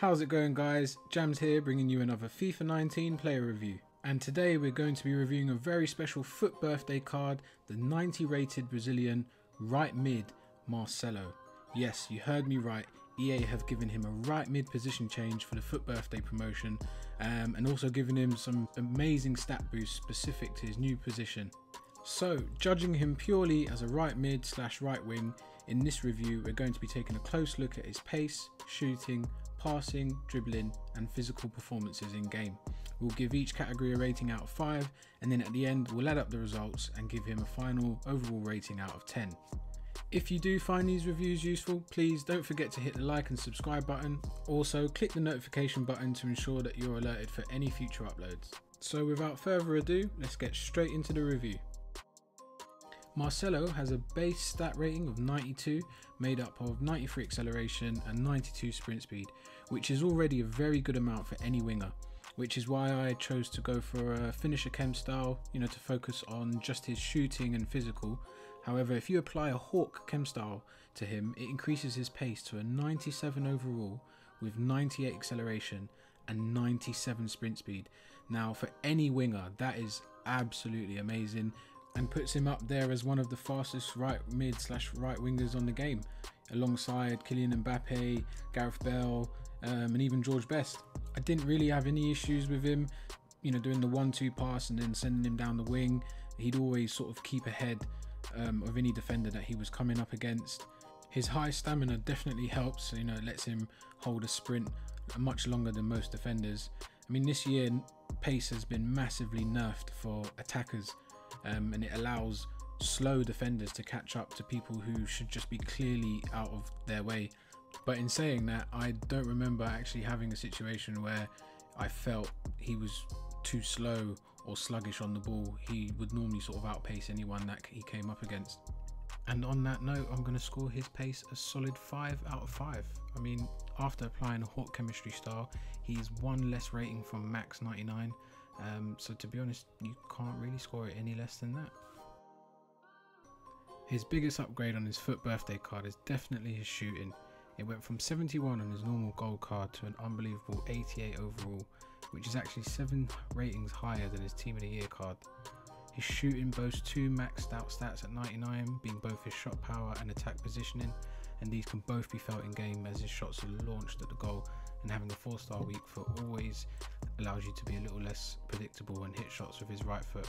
How's it going guys? Jamz here bringing you another FIFA 19 player review. And today we're going to be reviewing a very special FUT birthday card, the 90 rated Brazilian right mid Marcelo. Yes, you heard me right. EA have given him a right mid position change for the FUT birthday promotion um, and also given him some amazing stat boosts specific to his new position. So, judging him purely as a right mid slash right wing, in this review we're going to be taking a close look at his pace, shooting, passing, dribbling, and physical performances in game. We'll give each category a rating out of 5, and then at the end, we'll add up the results and give him a final overall rating out of 10. If you do find these reviews useful, please don't forget to hit the like and subscribe button. Also, click the notification button to ensure that you're alerted for any future uploads. So, without further ado, let's get straight into the review. Marcelo has a base stat rating of 92, made up of 93 acceleration and 92 sprint speed, which is already a very good amount for any winger, which is why I chose to go for a finisher chem style, you know, to focus on just his shooting and physical. However, if you apply a Hawk chem style to him, it increases his pace to a 97 overall with 98 acceleration and 97 sprint speed. Now, for any winger, that is absolutely amazing and puts him up there as one of the fastest right mid slash right wingers on the game, alongside Kylian Mbappe, Gareth Bale, um, and even George Best. I didn't really have any issues with him, you know, doing the one-two pass and then sending him down the wing. He'd always sort of keep ahead um, of any defender that he was coming up against. His high stamina definitely helps, you know, it lets him hold a sprint much longer than most defenders. I mean, this year pace has been massively nerfed for attackers um, and it allows slow defenders to catch up to people who should just be clearly out of their way. But in saying that, I don't remember actually having a situation where I felt he was too slow or sluggish on the ball. He would normally sort of outpace anyone that he came up against. And on that note, I'm going to score his pace a solid 5 out of 5. I mean, after applying a Hawk chemistry style, he's one less rating from max 99 um, so to be honest, you can't really score it any less than that. His biggest upgrade on his FUT birthday card is definitely his shooting. It went from 71 on his normal gold card to an unbelievable 88 overall, which is actually 7 ratings higher than his team of the year card. His shooting boasts two maxed out stats at 99, being both his shot power and attack positioning, and these can both be felt in game as his shots are launched at the goal and having a four star weak foot always allows you to be a little less predictable when hit shots with his right foot.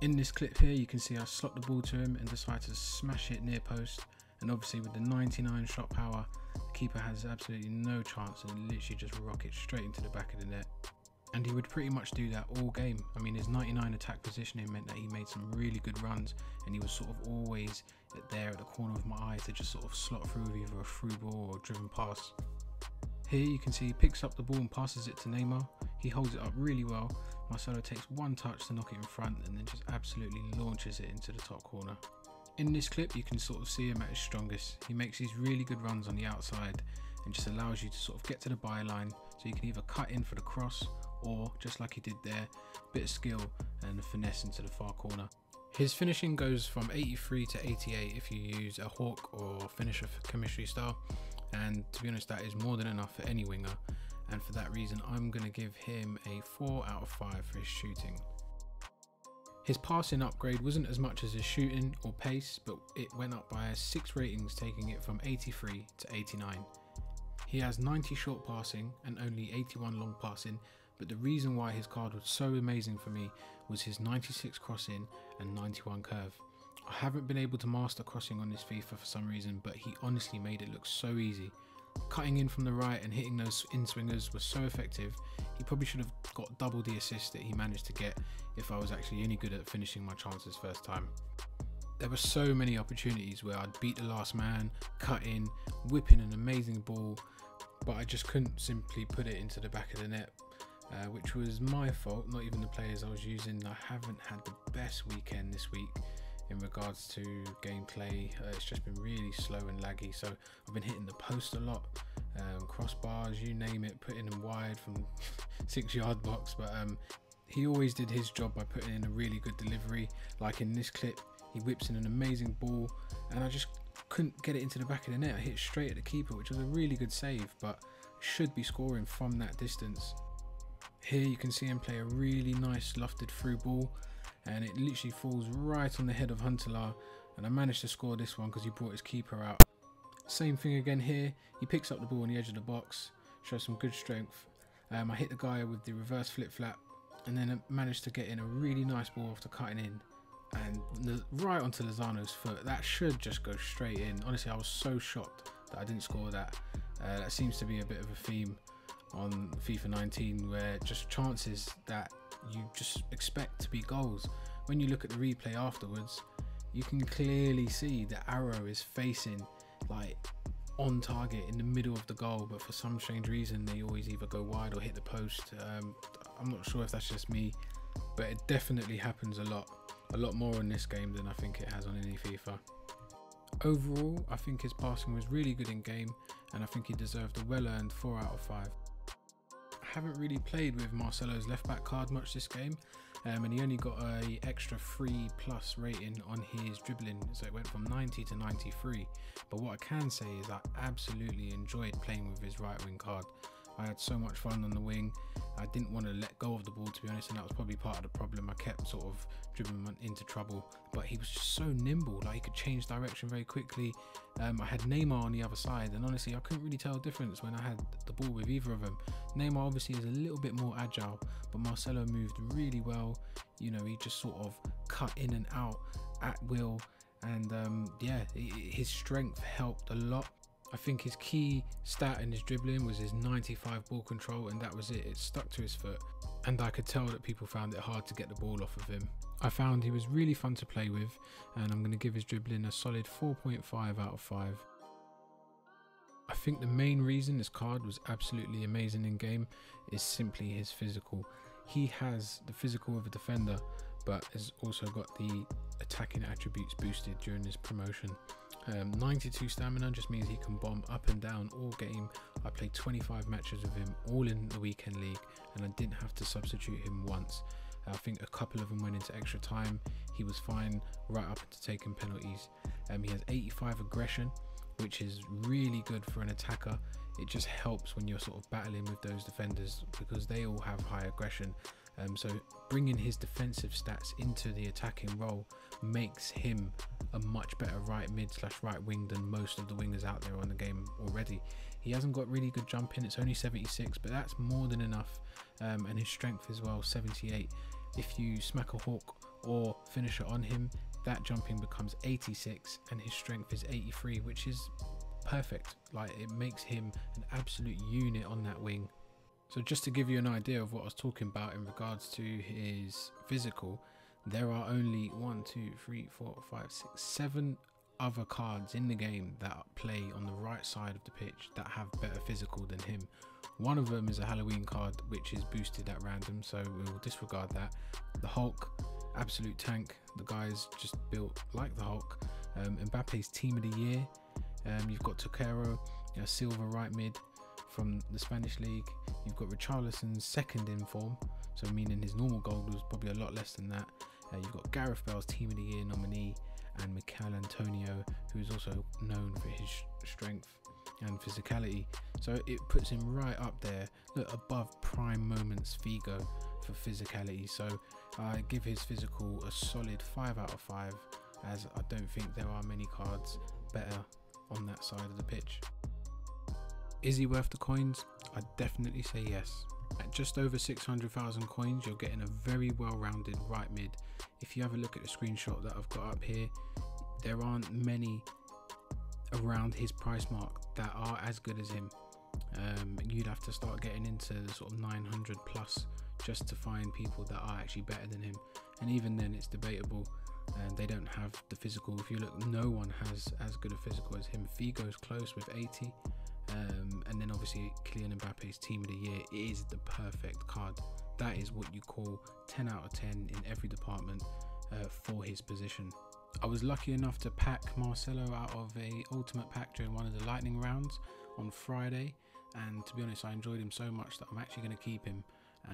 In this clip here you can see I slot the ball to him and decide to smash it near post and obviously with the 99 shot power the keeper has absolutely no chance and literally just rockets straight into the back of the net and he would pretty much do that all game. I mean, his 99 attack positioning meant that he made some really good runs, and he was sort of always there at the corner of my eye to just sort of slot through with either a through ball or driven pass. Here you can see he picks up the ball and passes it to Neymar. He holds it up really well. Marcelo takes one touch to knock it in front and then just absolutely launches it into the top corner. In this clip you can sort of see him at his strongest. He makes these really good runs on the outside and just allows you to sort of get to the byline so you can either cut in for the cross or just like he did there, bit of skill and finesse into the far corner. His finishing goes from 83 to 88 if you use a hawk or finisher chemistry style and to be honest that is more than enough for any winger and for that reason I'm going to give him a 4 out of 5 for his shooting. His passing upgrade wasn't as much as his shooting or pace but it went up by 6 ratings taking it from 83 to 89. He has 90 short passing and only 81 long passing but the reason why his card was so amazing for me was his 96 crossing and 91 curve. I haven't been able to master crossing on this FIFA for some reason, but he honestly made it look so easy. Cutting in from the right and hitting those in swingers was so effective, he probably should have got double the assist that he managed to get if I was actually any good at finishing my chances first time. There were so many opportunities where I'd beat the last man, cut in, whipping an amazing ball, but I just couldn't simply put it into the back of the net, uh, which was my fault, not even the players I was using. I haven't had the best weekend this week in regards to gameplay. Uh, it's just been really slow and laggy. So I've been hitting the post a lot, um, crossbars, you name it, putting them wide from six yard box. But um, he always did his job by putting in a really good delivery. Like in this clip, he whips in an amazing ball, and I just couldn't get it into the back of the net. I hit straight at the keeper, which was a really good save. But should be scoring from that distance. Here you can see him play a really nice lofted through ball and it literally falls right on the head of Huntelaar and I managed to score this one because he brought his keeper out. Same thing again here, he picks up the ball on the edge of the box, shows some good strength. Um, I hit the guy with the reverse flip flap and then managed to get in a really nice ball after cutting in and right onto Lozano's foot. That should just go straight in. Honestly, I was so shocked that I didn't score that. Uh, that seems to be a bit of a theme on FIFA 19 where just chances that you just expect to be goals. When you look at the replay afterwards, you can clearly see the arrow is facing like on target in the middle of the goal, but for some strange reason, they always either go wide or hit the post. Um, I'm not sure if that's just me, but it definitely happens a lot. A lot more in this game than I think it has on any FIFA. Overall, I think his passing was really good in game, and I think he deserved a well earned 4 out of 5 haven't really played with Marcelo's left back card much this game, um, and he only got a extra 3 plus rating on his dribbling, so it went from 90 to 93. But what I can say is I absolutely enjoyed playing with his right wing card. I had so much fun on the wing. I didn't want to let go of the ball to be honest, and that was probably part of the problem. I kept sort of dribbling into trouble, but he was just so nimble. Like he could change direction very quickly. Um, I had Neymar on the other side, and honestly, I couldn't really tell the difference when I had the ball with either of them. Neymar obviously is a little bit more agile, but Marcelo moved really well. You know, he just sort of cut in and out at will, and um, yeah, his strength helped a lot. I think his key stat in his dribbling was his 95 ball control, and that was it. It stuck to his foot, and I could tell that people found it hard to get the ball off of him. I found he was really fun to play with, and I'm going to give his dribbling a solid 4.5 out of 5. I think the main reason this card was absolutely amazing in game is simply his physical. He has the physical of a defender, but has also got the attacking attributes boosted during this promotion. Um, 92 stamina just means he can bomb up and down all game. I played 25 matches with him, all in the weekend league, and I didn't have to substitute him once. I think a couple of them went into extra time. He was fine right up into taking penalties. Um, he has 85 aggression, which is really good for an attacker. It just helps when you're sort of battling with those defenders because they all have high aggression. Um, so bringing his defensive stats into the attacking role makes him a much better right mid slash right wing than most of the wingers out there on the game already. He hasn't got really good jumping. It's only 76, but that's more than enough. Um, and his strength as well, 78. If you smack a hawk or finisher on him, that jumping becomes 86 and his strength is 83, which is perfect. Like it makes him an absolute unit on that wing. So just to give you an idea of what I was talking about in regards to his physical, there are only one, two, three, four, five, six, seven other cards in the game that play on the right side of the pitch that have better physical than him. One of them is a Halloween card which is boosted at random, so we will disregard that. The Hulk, absolute tank. The guy's just built like the Hulk. Um, Mbappe's team of the year. Um, you've got Toquero, you know, silver right mid from the Spanish league. You've got Richarlison's second in form, so meaning his normal goal was probably a lot less than that. Uh, you've got Gareth Bale's Team of the Year nominee and Michail Antonio, who is also known for his strength and physicality. So it puts him right up there, look above prime moments Figo for physicality. So I give his physical a solid 5 out of 5, as I don't think there are many cards better on that side of the pitch. Is he worth the coins? I'd definitely say yes. At just over 600,000 coins, you're getting a very well rounded right mid. If you have a look at the screenshot that I've got up here, there aren't many around his price mark that are as good as him. Um, you'd have to start getting into the sort of 900 plus just to find people that are actually better than him. And even then, it's debatable. And they don't have the physical. If you look, no one has as good a physical as him. Figo's close with 80. Um, and then obviously Kylian Mbappe's team of the year is the perfect card. That is what you call 10 out of 10 in every department uh, for his position. I was lucky enough to pack Marcelo out of a ultimate pack during one of the lightning rounds on Friday, and to be honest, I enjoyed him so much that I'm actually going to keep him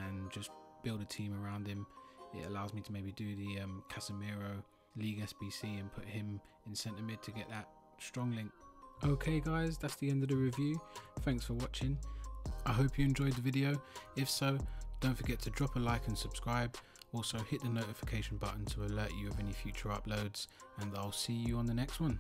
and just build a team around him. It allows me to maybe do the um, Casemiro League SBC and put him in centre mid to get that strong link Okay, guys, that's the end of the review. Thanks for watching. I hope you enjoyed the video. If so, don't forget to drop a like and subscribe. Also hit the notification button to alert you of any future uploads and I'll see you on the next one.